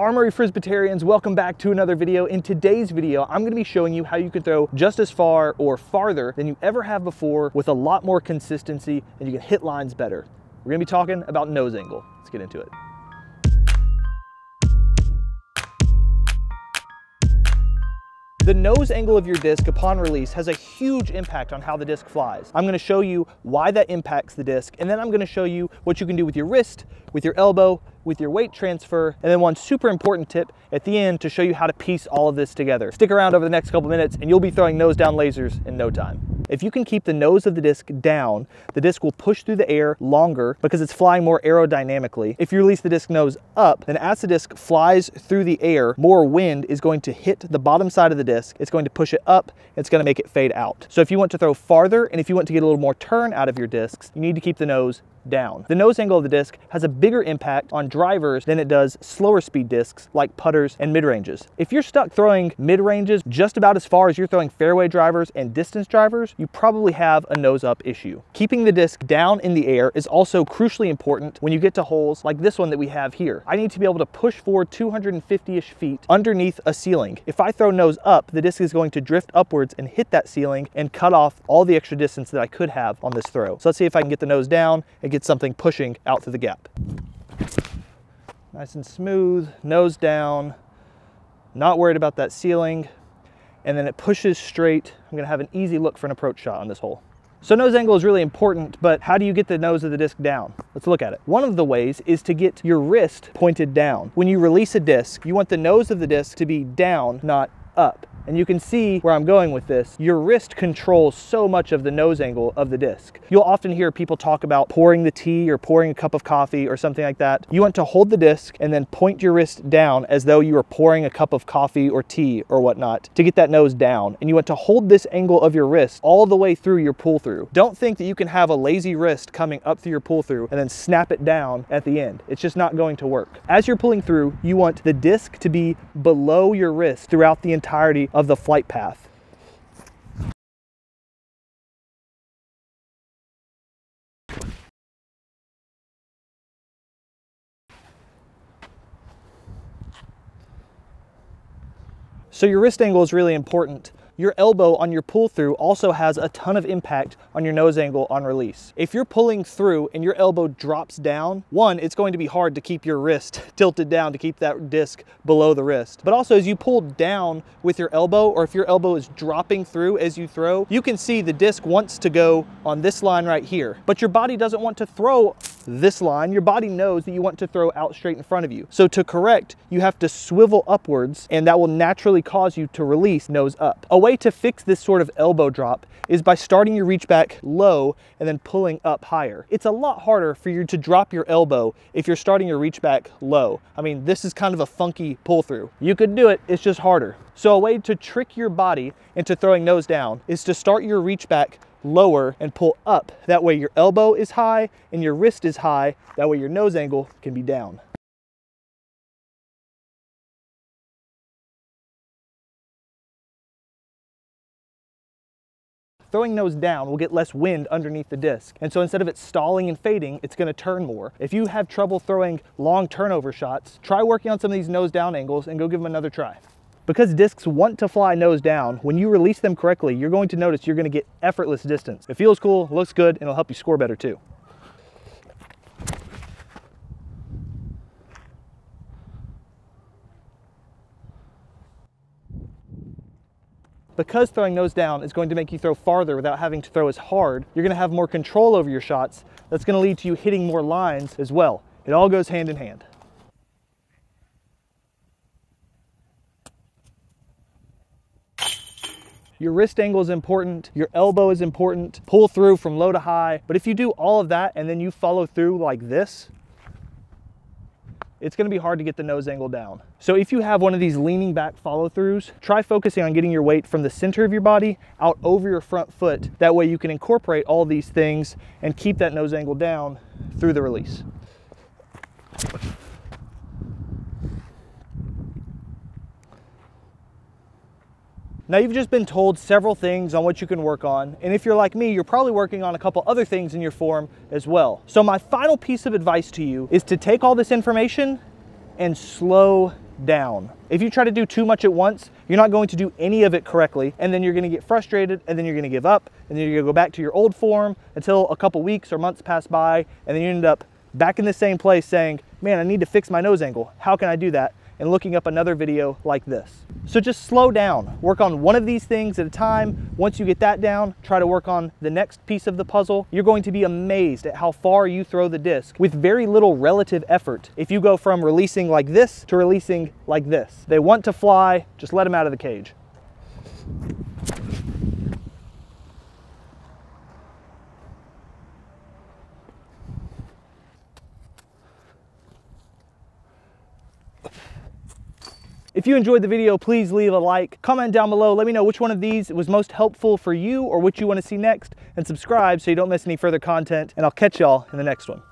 Armory Frisbeetarians, welcome back to another video. In today's video, I'm gonna be showing you how you can throw just as far or farther than you ever have before with a lot more consistency and you can hit lines better. We're gonna be talking about nose angle. Let's get into it. The nose angle of your disc upon release has a huge impact on how the disc flies. I'm gonna show you why that impacts the disc, and then I'm gonna show you what you can do with your wrist, with your elbow, with your weight transfer, and then one super important tip at the end to show you how to piece all of this together. Stick around over the next couple minutes and you'll be throwing nose down lasers in no time. If you can keep the nose of the disc down, the disc will push through the air longer because it's flying more aerodynamically. If you release the disc nose up, then as the disc flies through the air, more wind is going to hit the bottom side of the disc. It's going to push it up, it's gonna make it fade out. So if you want to throw farther and if you want to get a little more turn out of your discs, you need to keep the nose down. The nose angle of the disc has a bigger impact on drivers than it does slower speed discs like putters and mid-ranges. If you're stuck throwing mid-ranges just about as far as you're throwing fairway drivers and distance drivers, you probably have a nose up issue. Keeping the disc down in the air is also crucially important when you get to holes like this one that we have here. I need to be able to push forward 250-ish feet underneath a ceiling. If I throw nose up, the disc is going to drift upwards and hit that ceiling and cut off all the extra distance that I could have on this throw. So let's see if I can get the nose down and get something pushing out through the gap. Nice and smooth, nose down, not worried about that ceiling, and then it pushes straight. I'm gonna have an easy look for an approach shot on this hole. So nose angle is really important, but how do you get the nose of the disc down? Let's look at it. One of the ways is to get your wrist pointed down. When you release a disc, you want the nose of the disc to be down, not up. And you can see where I'm going with this. Your wrist controls so much of the nose angle of the disc. You'll often hear people talk about pouring the tea or pouring a cup of coffee or something like that. You want to hold the disc and then point your wrist down as though you were pouring a cup of coffee or tea or whatnot to get that nose down. And you want to hold this angle of your wrist all the way through your pull through. Don't think that you can have a lazy wrist coming up through your pull through and then snap it down at the end. It's just not going to work. As you're pulling through, you want the disc to be below your wrist throughout the entirety of the flight path. So your wrist angle is really important your elbow on your pull through also has a ton of impact on your nose angle on release. If you're pulling through and your elbow drops down, one, it's going to be hard to keep your wrist tilted down to keep that disc below the wrist. But also as you pull down with your elbow or if your elbow is dropping through as you throw, you can see the disc wants to go on this line right here. But your body doesn't want to throw this line. Your body knows that you want to throw out straight in front of you. So to correct, you have to swivel upwards and that will naturally cause you to release nose up. A way to fix this sort of elbow drop is by starting your reach back low and then pulling up higher. It's a lot harder for you to drop your elbow if you're starting your reach back low. I mean, this is kind of a funky pull through. You could do it, it's just harder. So a way to trick your body into throwing nose down is to start your reach back lower and pull up. That way your elbow is high and your wrist is high. That way your nose angle can be down. throwing nose down will get less wind underneath the disc. And so instead of it stalling and fading, it's gonna turn more. If you have trouble throwing long turnover shots, try working on some of these nose down angles and go give them another try. Because discs want to fly nose down, when you release them correctly, you're going to notice you're gonna get effortless distance. It feels cool, looks good, and it'll help you score better too. because throwing nose down is going to make you throw farther without having to throw as hard, you're gonna have more control over your shots. That's gonna lead to you hitting more lines as well. It all goes hand in hand. Your wrist angle is important, your elbow is important, pull through from low to high. But if you do all of that and then you follow through like this, it's gonna be hard to get the nose angle down. So if you have one of these leaning back follow throughs, try focusing on getting your weight from the center of your body out over your front foot. That way you can incorporate all these things and keep that nose angle down through the release. Now you've just been told several things on what you can work on, and if you're like me, you're probably working on a couple other things in your form as well. So my final piece of advice to you is to take all this information and slow down. If you try to do too much at once, you're not going to do any of it correctly, and then you're gonna get frustrated, and then you're gonna give up, and then you're gonna go back to your old form until a couple weeks or months pass by, and then you end up back in the same place saying, man, I need to fix my nose angle. How can I do that? And looking up another video like this. So just slow down, work on one of these things at a time. Once you get that down, try to work on the next piece of the puzzle. You're going to be amazed at how far you throw the disc with very little relative effort. If you go from releasing like this to releasing like this. They want to fly, just let them out of the cage. If you enjoyed the video, please leave a like, comment down below, let me know which one of these was most helpful for you or which you wanna see next, and subscribe so you don't miss any further content, and I'll catch y'all in the next one.